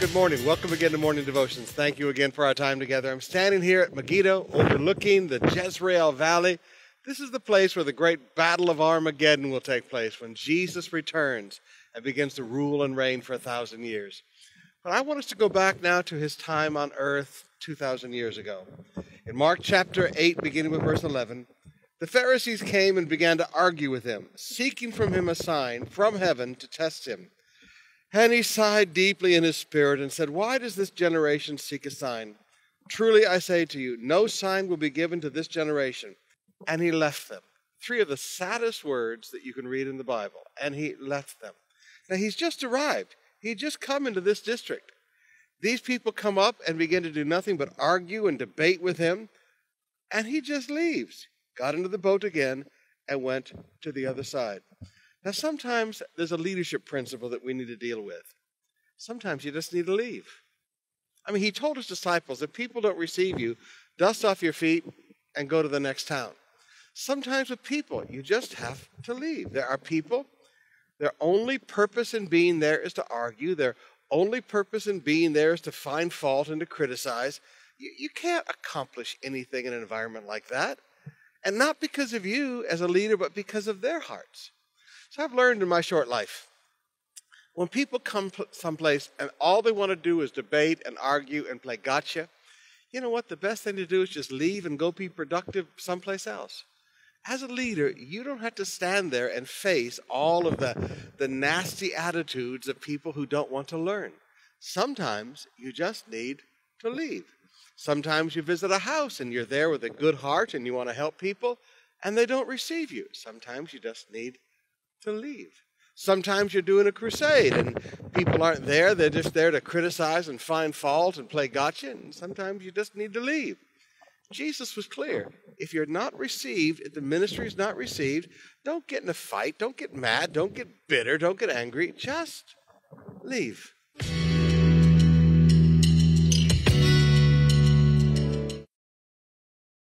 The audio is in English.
good morning. Welcome again to Morning Devotions. Thank you again for our time together. I'm standing here at Megiddo overlooking the Jezreel Valley. This is the place where the great battle of Armageddon will take place when Jesus returns and begins to rule and reign for a thousand years. But I want us to go back now to his time on earth 2,000 years ago. In Mark chapter 8, beginning with verse 11, the Pharisees came and began to argue with him, seeking from him a sign from heaven to test him. And he sighed deeply in his spirit and said, Why does this generation seek a sign? Truly I say to you, no sign will be given to this generation. And he left them. Three of the saddest words that you can read in the Bible. And he left them. Now he's just arrived. He'd just come into this district. These people come up and begin to do nothing but argue and debate with him. And he just leaves, got into the boat again, and went to the other side. Now, sometimes there's a leadership principle that we need to deal with. Sometimes you just need to leave. I mean, he told his disciples if people don't receive you, dust off your feet and go to the next town. Sometimes with people, you just have to leave. There are people, their only purpose in being there is to argue, their only purpose in being there is to find fault and to criticize. You, you can't accomplish anything in an environment like that. And not because of you as a leader, but because of their hearts. So I've learned in my short life when people come someplace and all they want to do is debate and argue and play gotcha, you know what? The best thing to do is just leave and go be productive someplace else. As a leader, you don't have to stand there and face all of the, the nasty attitudes of people who don't want to learn. Sometimes you just need to leave. Sometimes you visit a house and you're there with a good heart and you want to help people and they don't receive you. Sometimes you just need to leave. Sometimes you're doing a crusade and people aren't there. They're just there to criticize and find fault and play gotcha. And sometimes you just need to leave. Jesus was clear. If you're not received, if the ministry is not received, don't get in a fight. Don't get mad. Don't get bitter. Don't get angry. Just leave.